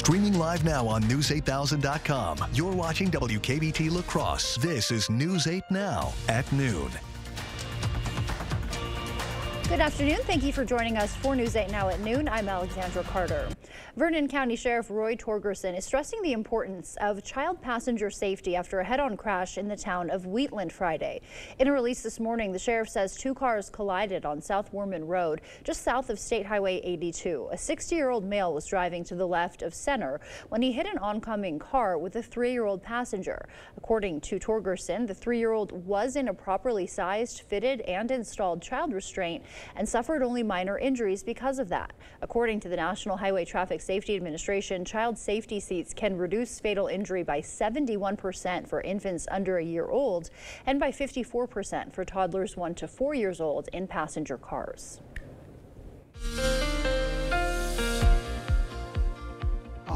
Streaming live now on News8000.com. You're watching WKBT La Crosse. This is News 8 Now at noon. Good afternoon. Thank you for joining us for News 8 Now at noon. I'm Alexandra Carter. Vernon County Sheriff Roy Torgerson is stressing the importance of child passenger safety after a head-on crash in the town of Wheatland Friday. In a release this morning, the sheriff says two cars collided on South Worman Road, just south of State Highway 82. A 60-year-old male was driving to the left of center when he hit an oncoming car with a three-year-old passenger. According to Torgerson, the three-year-old was in a properly sized, fitted, and installed child restraint and suffered only minor injuries because of that. According to the National Highway Traffic Safety Administration, child safety seats can reduce fatal injury by 71% for infants under a year old and by 54% for toddlers 1 to 4 years old in passenger cars.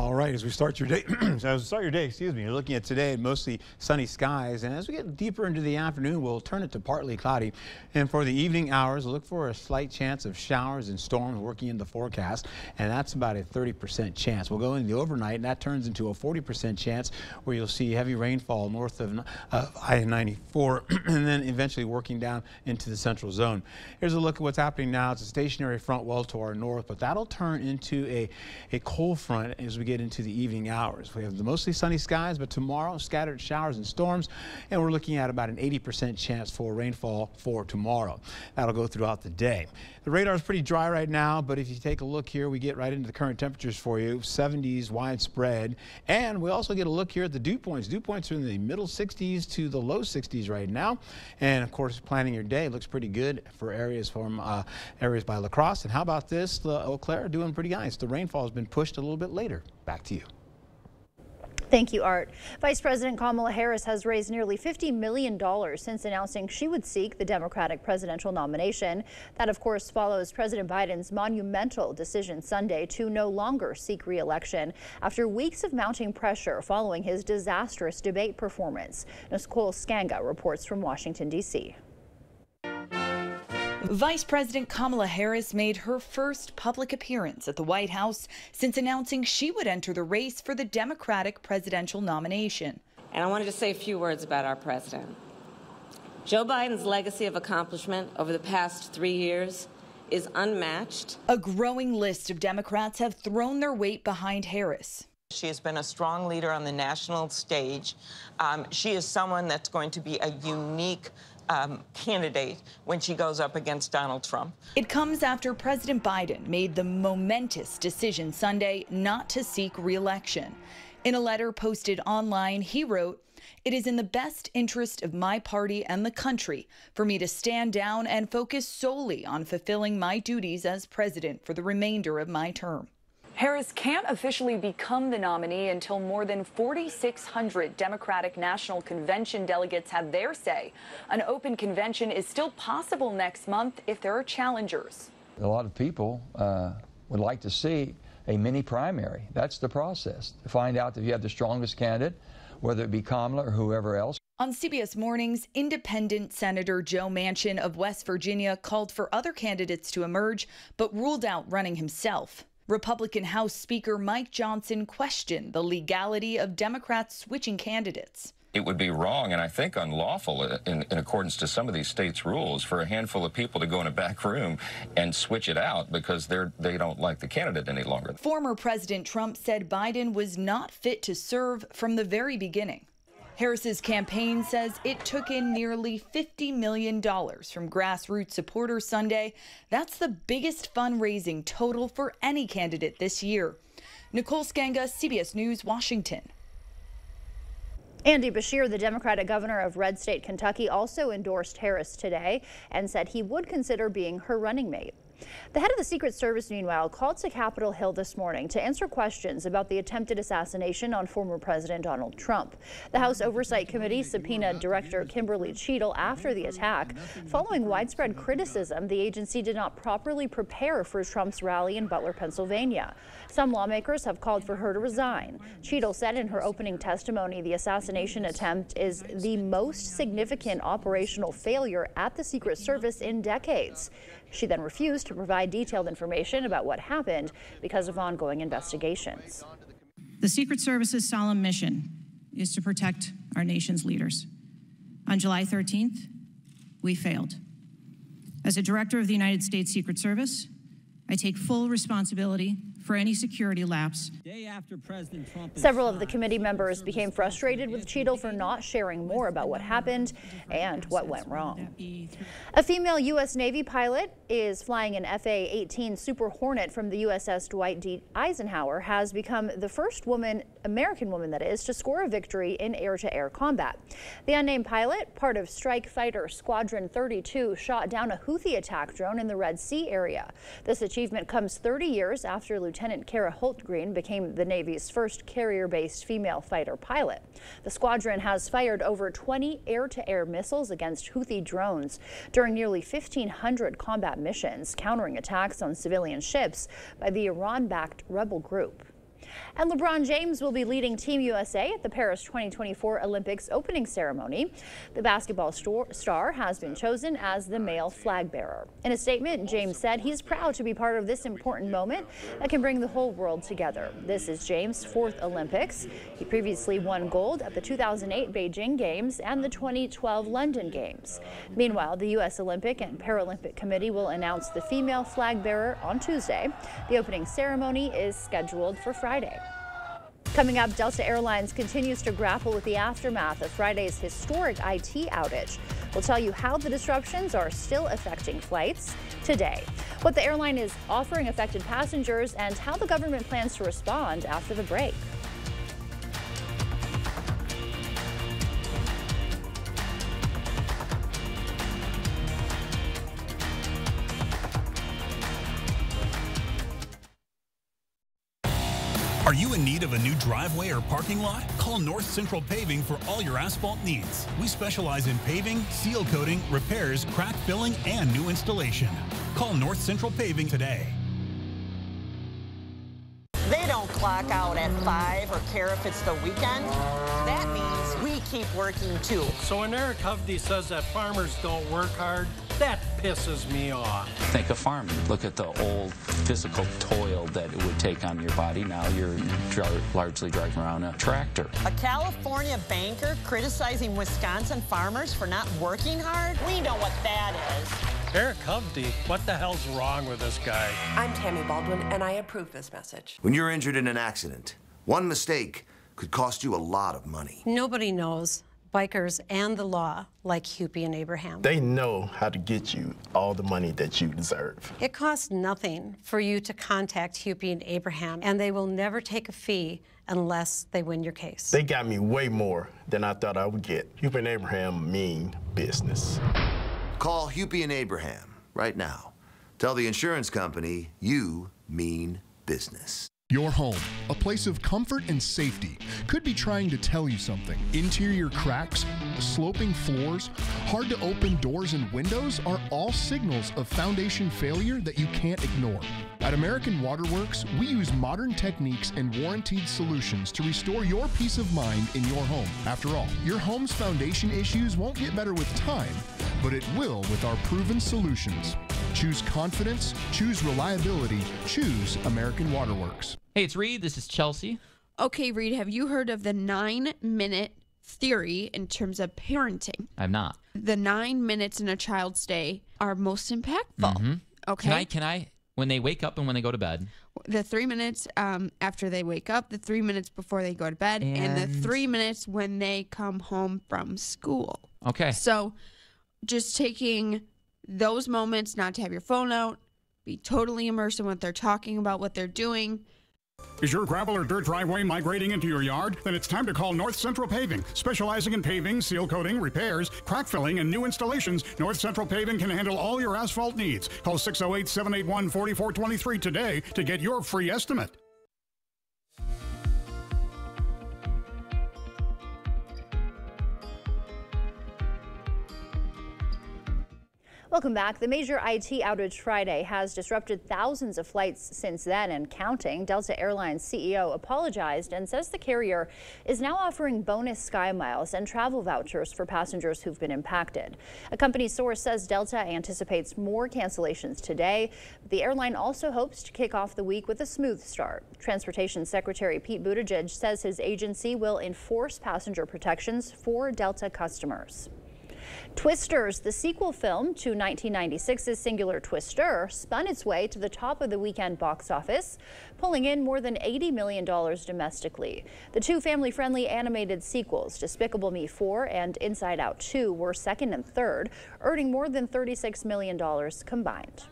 All right, as we start your day, as we start your day, excuse me, you're looking at today mostly sunny skies, and as we get deeper into the afternoon, we'll turn it to partly cloudy. And for the evening hours, look for a slight chance of showers and storms working in the forecast, and that's about a 30% chance. We'll go into the overnight, and that turns into a 40% chance where you'll see heavy rainfall north of uh, I-94, and then eventually working down into the central zone. Here's a look at what's happening now. It's a stationary front well to our north, but that'll turn into a, a cold front as we get get into the evening hours. We have the mostly sunny skies, but tomorrow scattered showers and storms, and we're looking at about an 80% chance for rainfall for tomorrow. That'll go throughout the day. The radar is pretty dry right now, but if you take a look here, we get right into the current temperatures for you, 70s widespread, and we also get a look here at the dew points. Dew points are in the middle 60s to the low 60s right now, and of course, planning your day looks pretty good for areas from uh, areas by La Crosse. And how about this? The Eau Claire doing pretty nice. The rainfall has been pushed a little bit later. Back to you. Thank you, Art. Vice President Kamala Harris has raised nearly $50 million since announcing she would seek the Democratic presidential nomination. That, of course, follows President Biden's monumental decision Sunday to no longer seek re-election after weeks of mounting pressure following his disastrous debate performance. Nicole Sganga reports from Washington, D.C. Vice President Kamala Harris made her first public appearance at the White House since announcing she would enter the race for the Democratic presidential nomination. And I wanted to say a few words about our president. Joe Biden's legacy of accomplishment over the past three years is unmatched. A growing list of Democrats have thrown their weight behind Harris. She has been a strong leader on the national stage. Um, she is someone that's going to be a unique um, candidate when she goes up against Donald Trump. It comes after President Biden made the momentous decision Sunday not to seek reelection. In a letter posted online, he wrote, it is in the best interest of my party and the country for me to stand down and focus solely on fulfilling my duties as president for the remainder of my term. Harris can't officially become the nominee until more than 4,600 Democratic National Convention delegates have their say. An open convention is still possible next month if there are challengers. A lot of people uh, would like to see a mini primary. That's the process to find out if you have the strongest candidate, whether it be Kamala or whoever else. On CBS Mornings, independent Senator Joe Manchin of West Virginia called for other candidates to emerge, but ruled out running himself. Republican House Speaker Mike Johnson questioned the legality of Democrats switching candidates. It would be wrong and I think unlawful uh, in, in, accordance to some of these states' rules for a handful of people to go in a back room and switch it out because they're they don't like the candidate any longer. Former President Trump said Biden was not fit to serve from the very beginning. Harris's campaign says it took in nearly $50 million from grassroots supporters Sunday. That's the biggest fundraising total for any candidate this year. Nicole Sganga, CBS News, Washington. Andy Beshear, the Democratic governor of Red State, Kentucky, also endorsed Harris today and said he would consider being her running mate. The head of the Secret Service, meanwhile, called to Capitol Hill this morning to answer questions about the attempted assassination on former President Donald Trump. The House Oversight Committee subpoenaed Director Kimberly Cheatle after the attack. Following widespread criticism, the agency did not properly prepare for Trump's rally in Butler, Pennsylvania. Some lawmakers have called for her to resign. Cheatle said in her opening testimony the assassination attempt is the most significant operational failure at the Secret Service in decades. She then refused to provide detailed information about what happened because of ongoing investigations. The Secret Service's solemn mission is to protect our nation's leaders. On July 13th, we failed. As a director of the United States Secret Service, I take full responsibility for any security lapse. Several of the committee members became frustrated with Cheatle for not sharing more about what happened and what went wrong. A female U.S. Navy pilot is flying an FA-18 Super Hornet from the USS Dwight D. Eisenhower has become the first woman, American woman that is, to score a victory in air-to-air -air combat. The unnamed pilot, part of Strike Fighter Squadron 32, shot down a Houthi attack drone in the Red Sea area. This achievement comes 30 years after Lieutenant Kara Hultgreen became the Navy's first carrier-based female fighter pilot. The squadron has fired over 20 air-to-air -air missiles against Houthi drones during nearly 1,500 combat missions, countering attacks on civilian ships by the Iran-backed rebel group. And LeBron James will be leading Team USA at the Paris 2024 Olympics opening ceremony. The basketball star has been chosen as the male flag bearer. In a statement, James said he's proud to be part of this important moment that can bring the whole world together. This is James' fourth Olympics. He previously won gold at the 2008 Beijing Games and the 2012 London Games. Meanwhile, the U.S. Olympic and Paralympic Committee will announce the female flag bearer on Tuesday. The opening ceremony is scheduled for Friday. Coming up, Delta Airlines continues to grapple with the aftermath of Friday's historic IT outage. We'll tell you how the disruptions are still affecting flights today, what the airline is offering affected passengers, and how the government plans to respond after the break. Are you in need of a new driveway or parking lot? Call North Central Paving for all your asphalt needs. We specialize in paving, seal coating, repairs, crack filling, and new installation. Call North Central Paving today. They don't clock out at 5 or care if it's the weekend. That means we keep working too. So when Eric Hovde says that farmers don't work hard, that pisses me off. Think of farming. Look at the old physical toil that it would take on your body. Now you're largely driving around a tractor. A California banker criticizing Wisconsin farmers for not working hard? We know what that is. Eric Hovde, what the hell's wrong with this guy? I'm Tammy Baldwin, and I approve this message. When you're injured in an accident, one mistake could cost you a lot of money. Nobody knows bikers and the law like Hupy and Abraham. They know how to get you all the money that you deserve. It costs nothing for you to contact Hupy and Abraham, and they will never take a fee unless they win your case. They got me way more than I thought I would get. Hupy and Abraham mean business. Call Hupy and Abraham right now. Tell the insurance company you mean business. Your home, a place of comfort and safety, could be trying to tell you something. Interior cracks, sloping floors, hard to open doors and windows are all signals of foundation failure that you can't ignore. At American Waterworks, we use modern techniques and warranted solutions to restore your peace of mind in your home. After all, your home's foundation issues won't get better with time, but it will with our proven solutions. Choose confidence, choose reliability, choose American Waterworks. Hey, it's Reed. This is Chelsea. Okay, Reed, have you heard of the nine minute theory in terms of parenting? I'm not. The nine minutes in a child's day are most impactful. Mm-hmm. Okay. Can I, can I, when they wake up and when they go to bed? The three minutes um, after they wake up, the three minutes before they go to bed, and, and the three minutes when they come home from school. Okay. So just taking those moments, not to have your phone out, be totally immersed in what they're talking about, what they're doing. Is your gravel or dirt driveway migrating into your yard? Then it's time to call North Central Paving. Specializing in paving, seal coating, repairs, crack filling, and new installations, North Central Paving can handle all your asphalt needs. Call 608 781 4423 today to get your free estimate. Welcome back. The major IT outage Friday has disrupted thousands of flights since then and counting. Delta Airlines CEO apologized and says the carrier is now offering bonus sky miles and travel vouchers for passengers who've been impacted. A company source says Delta anticipates more cancellations today. The airline also hopes to kick off the week with a smooth start. Transportation Secretary Pete Buttigieg says his agency will enforce passenger protections for Delta customers. Twisters, the sequel film to 1996's Singular Twister, spun its way to the top of the weekend box office, pulling in more than $80 million domestically. The two family-friendly animated sequels, Despicable Me 4 and Inside Out 2, were second and third, earning more than $36 million combined.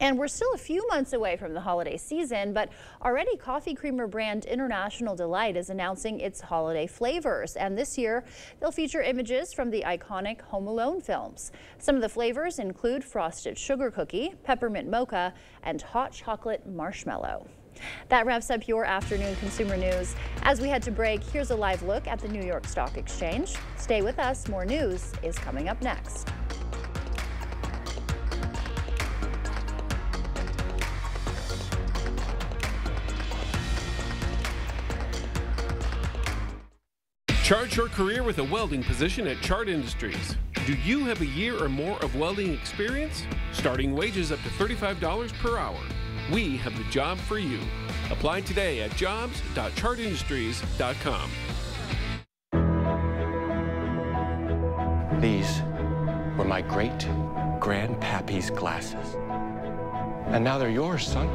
And we're still a few months away from the holiday season, but already coffee creamer brand International Delight is announcing its holiday flavors. And this year, they'll feature images from the iconic Home Alone films. Some of the flavors include frosted sugar cookie, peppermint mocha, and hot chocolate marshmallow. That wraps up your afternoon consumer news. As we head to break, here's a live look at the New York Stock Exchange. Stay with us. More news is coming up next. Chart your career with a welding position at Chart Industries. Do you have a year or more of welding experience? Starting wages up to $35 per hour. We have the job for you. Apply today at jobs.chartindustries.com. These were my great grandpappy's glasses. And now they're yours, son.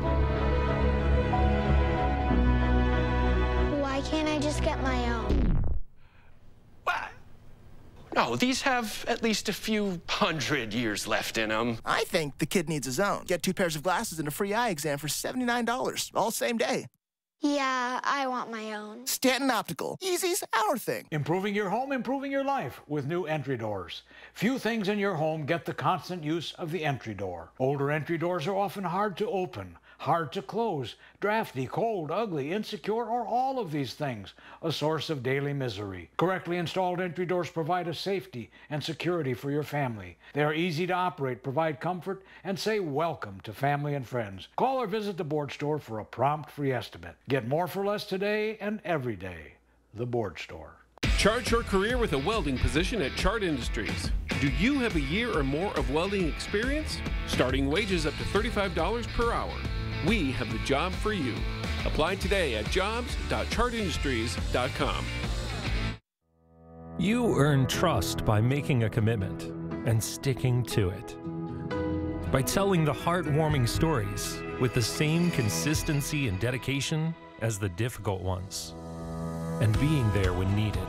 Why can't I just get my own? No, these have at least a few hundred years left in them. I think the kid needs his own. Get two pairs of glasses and a free eye exam for $79, all same day. Yeah, I want my own. Stanton Optical. Easy's our thing. Improving your home, improving your life with new entry doors. Few things in your home get the constant use of the entry door. Older entry doors are often hard to open hard to close, drafty, cold, ugly, insecure, or all of these things, a source of daily misery. Correctly installed entry doors provide a safety and security for your family. They are easy to operate, provide comfort, and say welcome to family and friends. Call or visit the board store for a prompt free estimate. Get more for less today and every day. The board store. Chart your career with a welding position at Chart Industries. Do you have a year or more of welding experience? Starting wages up to $35 per hour. We have the job for you. Apply today at jobs.chartindustries.com. You earn trust by making a commitment and sticking to it. By telling the heartwarming stories with the same consistency and dedication as the difficult ones. And being there when needed,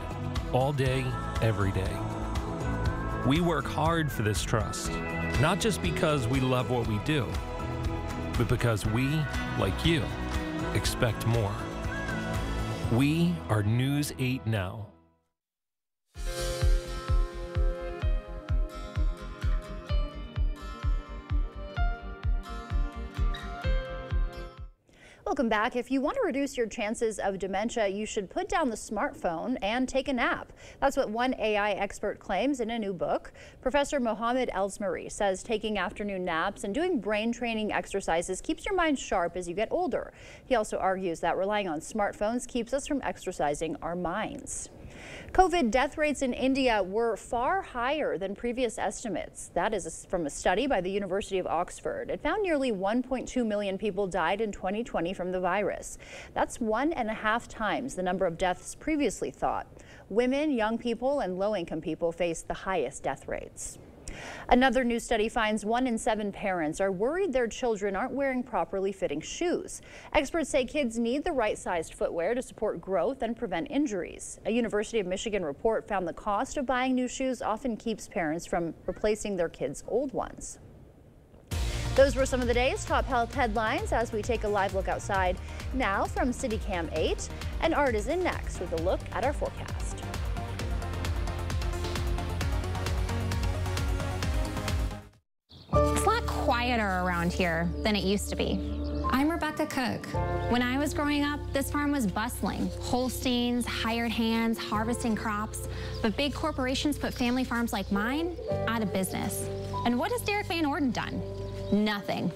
all day, every day. We work hard for this trust, not just because we love what we do but because we, like you, expect more. We are News 8 Now. Welcome back. If you want to reduce your chances of dementia, you should put down the smartphone and take a nap. That's what one AI expert claims in a new book. Professor Mohammed Elmasry says taking afternoon naps and doing brain training exercises keeps your mind sharp as you get older. He also argues that relying on smartphones keeps us from exercising our minds. COVID death rates in India were far higher than previous estimates. That is from a study by the University of Oxford. It found nearly 1.2 million people died in 2020 from the virus. That's one and a half times the number of deaths previously thought. Women, young people, and low-income people face the highest death rates. Another new study finds one in seven parents are worried their children aren't wearing properly fitting shoes. Experts say kids need the right sized footwear to support growth and prevent injuries. A University of Michigan report found the cost of buying new shoes often keeps parents from replacing their kids' old ones. Those were some of the day's top health headlines as we take a live look outside. Now from CityCam 8, and Art is in next with a look at our forecast. Quieter around here than it used to be. I'm Rebecca Cook. When I was growing up, this farm was bustling. Holsteins, hired hands, harvesting crops. But big corporations put family farms like mine out of business. And what has Derrick Van Orden done? Nothing.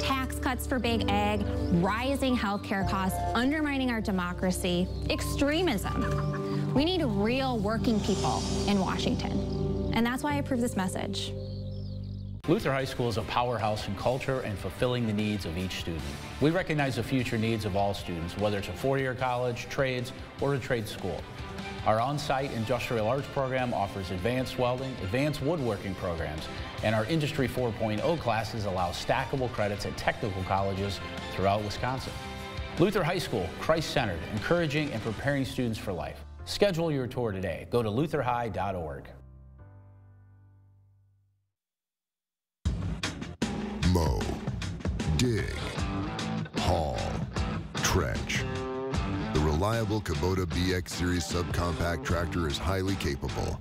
Tax cuts for big ag, rising healthcare costs, undermining our democracy, extremism. We need real working people in Washington. And that's why I approve this message. Luther High School is a powerhouse in culture and fulfilling the needs of each student. We recognize the future needs of all students, whether it's a four-year college, trades, or a trade school. Our on-site industrial arts program offers advanced welding, advanced woodworking programs, and our Industry 4.0 classes allow stackable credits at technical colleges throughout Wisconsin. Luther High School, Christ-centered, encouraging and preparing students for life. Schedule your tour today. Go to lutherhigh.org. dig, haul, trench. The reliable Kubota BX Series subcompact tractor is highly capable.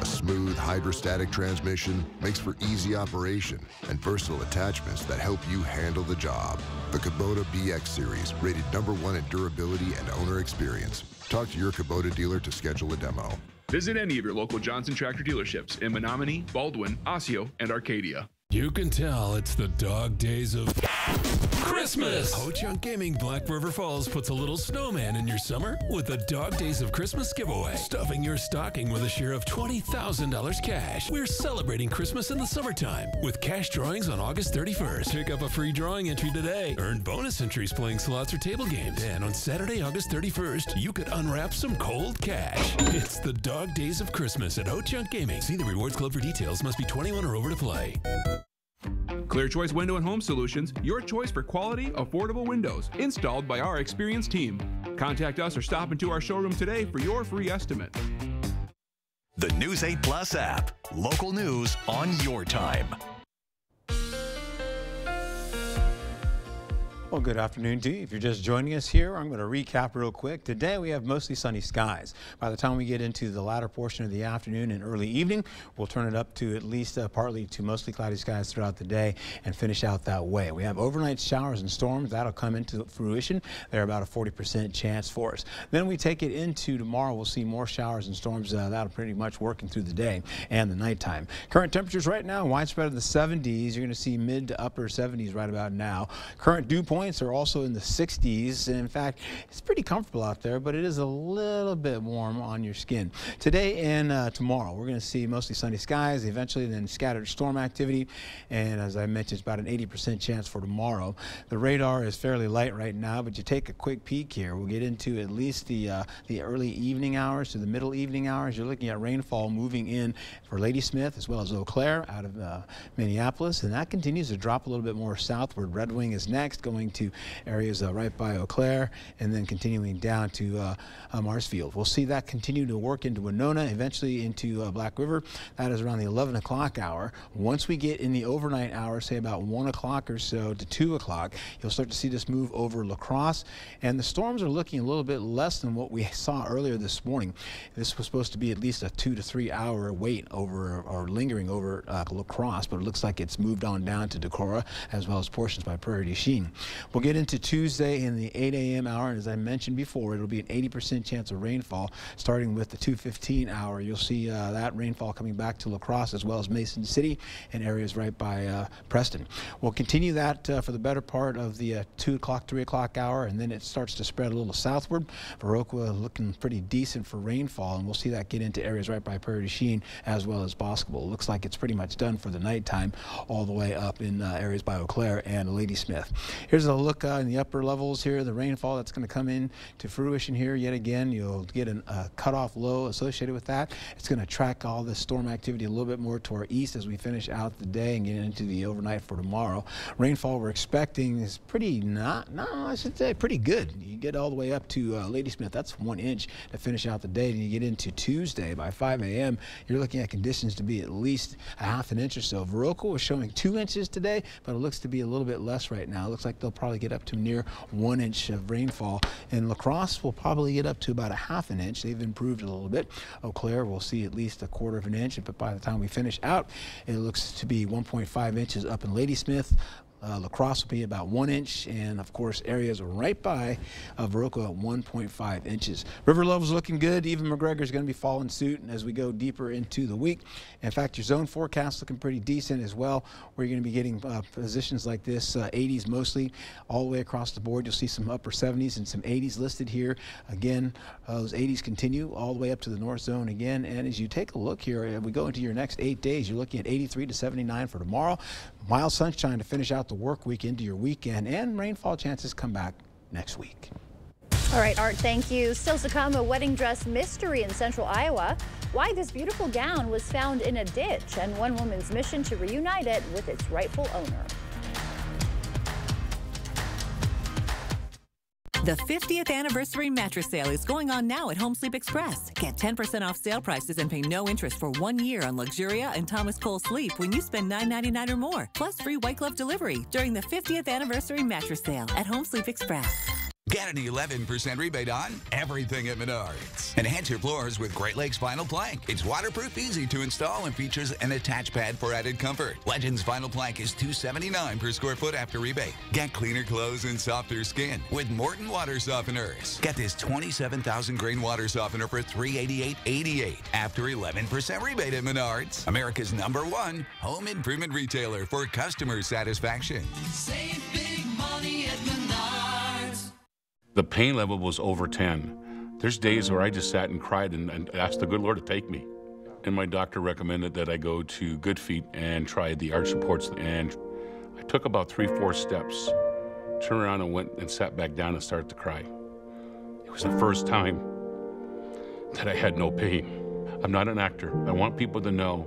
A smooth hydrostatic transmission makes for easy operation and versatile attachments that help you handle the job. The Kubota BX Series, rated number one in durability and owner experience. Talk to your Kubota dealer to schedule a demo. Visit any of your local Johnson Tractor dealerships in Menomonie, Baldwin, Osseo, and Arcadia. You can tell it's the dog days of Christmas. Ho Chunk Gaming Black River Falls puts a little snowman in your summer with the Dog Days of Christmas giveaway. Stuffing your stocking with a share of $20,000 cash. We're celebrating Christmas in the summertime with cash drawings on August 31st. Pick up a free drawing entry today. Earn bonus entries playing slots or table games. And on Saturday, August 31st, you could unwrap some cold cash. It's the Dog Days of Christmas at Ho Chunk Gaming. See the Rewards Club for details. Must be 21 or over to play. Clear Choice Window and Home Solutions, your choice for quality, affordable windows, installed by our experienced team. Contact us or stop into our showroom today for your free estimate. The News 8 Plus app. Local news on your time. Well, good afternoon to you. If you're just joining us here, I'm going to recap real quick. Today we have mostly sunny skies. By the time we get into the latter portion of the afternoon and early evening, we'll turn it up to at least uh, partly to mostly cloudy skies throughout the day and finish out that way. We have overnight showers and storms. That'll come into fruition. They're about a 40% chance for us. Then we take it into tomorrow. We'll see more showers and storms. Uh, that'll pretty much working through the day and the nighttime. Current temperatures right now, widespread in the 70s. You're going to see mid to upper 70s right about now. Current dew point points are also in the 60s. In fact, it's pretty comfortable out there, but it is a little bit warm on your skin. Today and uh, tomorrow, we're going to see mostly sunny skies, eventually then scattered storm activity. And as I mentioned, it's about an 80% chance for tomorrow. The radar is fairly light right now, but you take a quick peek here. We'll get into at least the, uh, the early evening hours to the middle evening hours. You're looking at rainfall moving in for Ladysmith as well as Eau Claire out of uh, Minneapolis. And that continues to drop a little bit more southward. Red Wing is next, going to areas uh, right by Eau Claire, and then continuing down to uh, uh, Marshfield. We'll see that continue to work into Winona, eventually into uh, Black River. That is around the 11 o'clock hour. Once we get in the overnight hour, say about 1 o'clock or so to 2 o'clock, you'll start to see this move over La Crosse, and the storms are looking a little bit less than what we saw earlier this morning. This was supposed to be at least a two to three hour wait over or lingering over uh, La Crosse, but it looks like it's moved on down to Decorah as well as portions by Prairie du Chien. We'll get into Tuesday in the 8 a.m. hour, and as I mentioned before, it'll be an 80% chance of rainfall starting with the 2:15 hour. You'll see uh, that rainfall coming back to La Crosse as well as Mason City and areas right by uh, Preston. We'll continue that uh, for the better part of the uh, 2 o'clock, 3 o'clock hour, and then it starts to spread a little southward. Viroqua looking pretty decent for rainfall, and we'll see that get into areas right by Prairie du Chien as well as Boscobel. Looks like it's pretty much done for the nighttime all the way up in uh, areas by Eau Claire and Ladysmith. Here's a look uh, in the upper levels here, the rainfall that's going to come in to fruition here yet again. You'll get a uh, cutoff low associated with that. It's going to track all the storm activity a little bit more to our east as we finish out the day and get into the overnight for tomorrow. Rainfall we're expecting is pretty not, no, I should say pretty good. You get all the way up to uh, Ladysmith, that's one inch to finish out the day. And you get into Tuesday by 5 a.m., you're looking at conditions to be at least a half an inch or so. Viroqua was showing two inches today, but it looks to be a little bit less right now. It looks like they'll probably get up to near one inch of rainfall. And La Crosse will probably get up to about a half an inch. They've improved a little bit. Eau Claire will see at least a quarter of an inch, but by the time we finish out, it looks to be 1.5 inches up in Ladysmith. Uh, La Crosse will be about one inch, and of course, areas right by uh, Viroqua at 1.5 inches. River level's looking good. Even McGregor is going to be following suit as we go deeper into the week. In fact, your zone forecast looking pretty decent as well, where you're going to be getting uh, positions like this, uh, 80s mostly, all the way across the board. You'll see some upper 70s and some 80s listed here. Again, uh, those 80s continue all the way up to the north zone again. And as you take a look here, and we go into your next eight days, you're looking at 83 to 79 for tomorrow. Mild sunshine to finish out the work week into your weekend, and rainfall chances come back next week. All right, Art, thank you. Still to come, a wedding dress mystery in central Iowa. Why this beautiful gown was found in a ditch, and one woman's mission to reunite it with its rightful owner. The 50th anniversary mattress sale is going on now at Home Sleep Express. Get 10% off sale prices and pay no interest for one year on Luxuria and Thomas Cole Sleep when you spend $9.99 or more, plus free white glove delivery during the 50th anniversary mattress sale at Home Sleep Express. Get an 11% rebate on everything at Menards. Enhance your floors with Great Lakes Vinyl Plank. It's waterproof, easy to install, and features an attached pad for added comfort. Legends Vinyl Plank is 279 per square foot after rebate. Get cleaner clothes and softer skin with Morton Water Softeners. Get this 27,000 grain water softener for $388.88 after 11% rebate at Menards. America's number one home improvement retailer for customer satisfaction. Save The pain level was over 10. There's days where I just sat and cried and, and asked the good Lord to take me. And my doctor recommended that I go to Good Feet and try the arch supports. And I took about three, four steps, turned around and went and sat back down and started to cry. It was the first time that I had no pain. I'm not an actor. I want people to know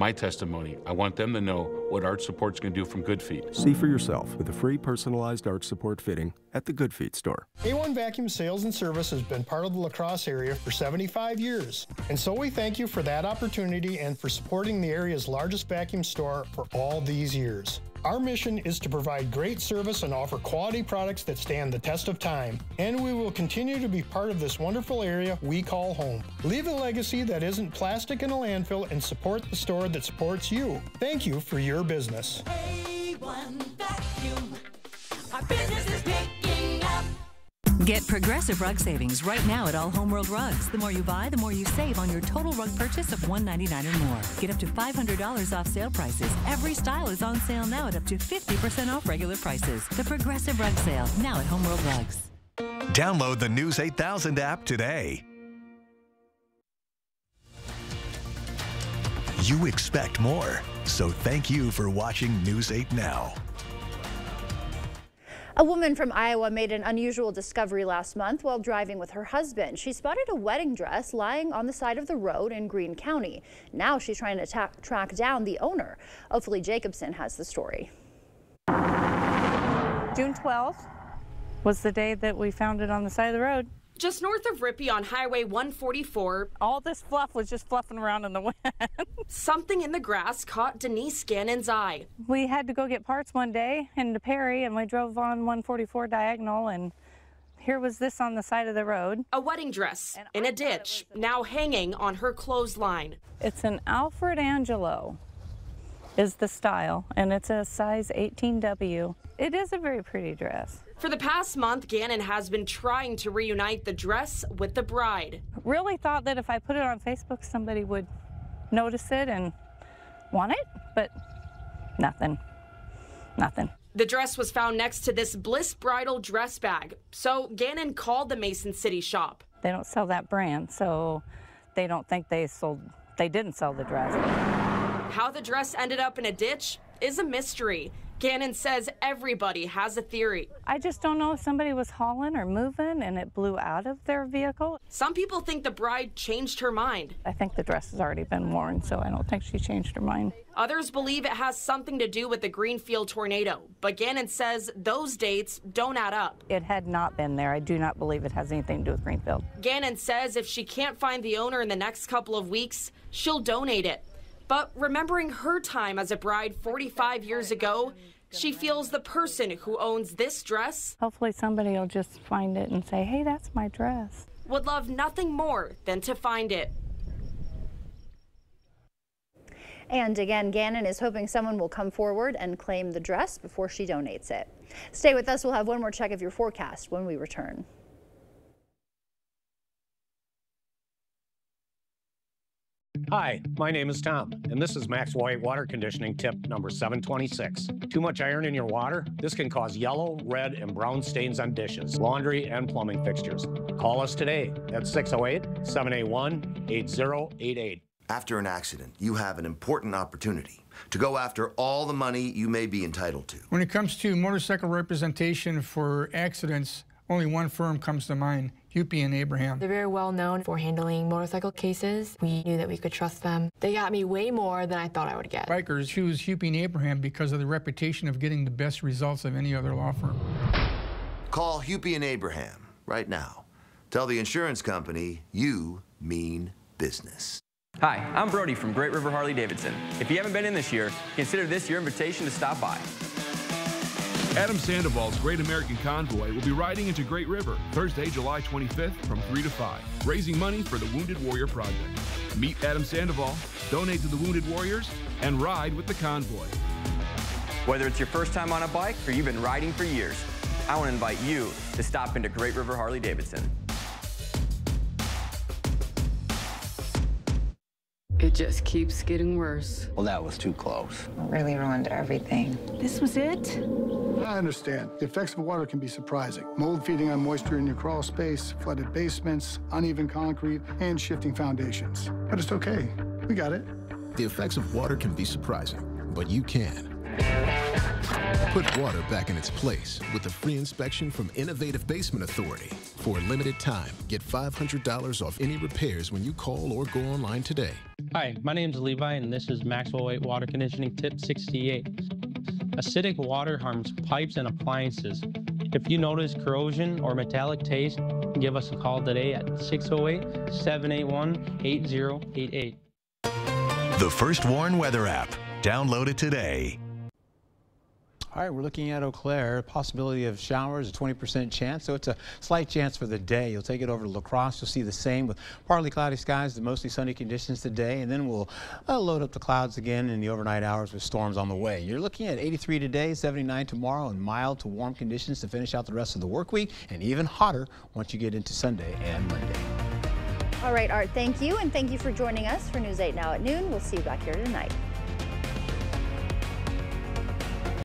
my testimony. I want them to know what arch support's going to do from Good Feet. See for yourself with a free personalized arch support fitting at the Good Feet store. A1 Vacuum Sales and Service has been part of the La Crosse area for 75 years. And so we thank you for that opportunity and for supporting the area's largest vacuum store for all these years. Our mission is to provide great service and offer quality products that stand the test of time. And we will continue to be part of this wonderful area we call home. Leave a legacy that isn't plastic in a landfill and support the store that supports you. Thank you for your business. A1 Vacuum. Our business. Get Progressive Rug savings right now at all Homeworld Rugs. The more you buy, the more you save on your total rug purchase of 199 or more. Get up to $500 off sale prices. Every style is on sale now at up to 50% off regular prices. The Progressive Rug Sale, now at Homeworld Rugs. Download the News 8000 app today. You expect more, so thank you for watching News 8 Now. A woman from Iowa made an unusual discovery last month while driving with her husband. She spotted a wedding dress lying on the side of the road in Greene County. Now she's trying to track down the owner. Hopefully Jacobson has the story. June 12th was the day that we found it on the side of the road. Just north of Rippey on Highway 144, All this fluff was just fluffing around in the wind. something in the grass caught Denise Gannon's eye. we had to go get parts one day into Perry and we drove on 144 diagonal and here was this on the side of the road. A wedding dress in a ditch, now hanging on her clothesline. It's an Alfred Angelo is the style and it's a size 18W. It is a very pretty dress. For the past month, Gannon has been trying to reunite the dress with the bride. Really thought that if I put it on Facebook somebody would notice it and want it, but nothing. Nothing. The dress was found next to this Bliss bridal dress bag. So Gannon called the Mason City shop. They don't sell that brand, so they don't think they sold they didn't sell the dress. How the dress ended up in a ditch is a mystery. Gannon says everybody has a theory. I just don't know if somebody was hauling or moving and it blew out of their vehicle. Some people think the bride changed her mind. I think the dress has already been worn, so I don't think she changed her mind. Others believe it has something to do with the Greenfield tornado, but Gannon says those dates don't add up. It had not been there. I do not believe it has anything to do with Greenfield. Gannon says if she can't find the owner in the next couple of weeks, she'll donate it. But remembering her time as a bride 45 years ago, she feels the person who owns this dress Hopefully somebody will just find it and say, hey, that's my dress. would love nothing more than to find it. And again, Gannon is hoping someone will come forward and claim the dress before she donates it. Stay with us. We'll have one more check of your forecast when we return. Hi, my name is Tom, and this is Max White water conditioning tip number 726. Too much iron in your water? This can cause yellow, red, and brown stains on dishes, laundry, and plumbing fixtures. Call us today at 608 781 8088. After an accident, you have an important opportunity to go after all the money you may be entitled to. When it comes to motorcycle representation for accidents, only one firm comes to mind, Hupy and Abraham. They're very well known for handling motorcycle cases. We knew that we could trust them. They got me way more than I thought I would get. Bikers choose Hupy and Abraham because of the reputation of getting the best results of any other law firm. Call Hupy and Abraham right now. Tell the insurance company you mean business. Hi, I'm Brody from Great River Harley Davidson. If you haven't been in this year, consider this your invitation to stop by. Adam Sandoval's Great American Convoy will be riding into Great River Thursday, July 25th from 3 to 5, raising money for the Wounded Warrior Project. Meet Adam Sandoval, donate to the Wounded Warriors, and ride with the convoy. Whether it's your first time on a bike or you've been riding for years, I want to invite you to stop into Great River Harley Davidson. It just keeps getting worse. Well, that was too close. Really ruined everything. This was it? I understand. The effects of water can be surprising. Mold feeding on moisture in your crawl space, flooded basements, uneven concrete, and shifting foundations. But it's okay. We got it. The effects of water can be surprising, but you can. Put water back in its place with a free inspection from Innovative Basement Authority. For a limited time, get $500 off any repairs when you call or go online today. Hi, my name is Levi, and this is Maxwell White Water Conditioning Tip 68. Acidic water harms pipes and appliances. If you notice corrosion or metallic taste, give us a call today at 608 781 8088. The First Warn Weather app. Download it today. All right, we're looking at Eau Claire. Possibility of showers, a 20% chance, so it's a slight chance for the day. You'll take it over to La Crosse. You'll see the same with partly cloudy skies to mostly sunny conditions today, and then we'll uh, load up the clouds again in the overnight hours with storms on the way. You're looking at 83 today, 79 tomorrow, and mild to warm conditions to finish out the rest of the work week, and even hotter once you get into Sunday and Monday. All right, Art, thank you, and thank you for joining us for News 8 Now at noon. We'll see you back here tonight.